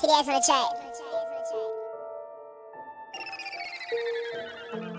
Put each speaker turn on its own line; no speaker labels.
Kitty ass on the chat.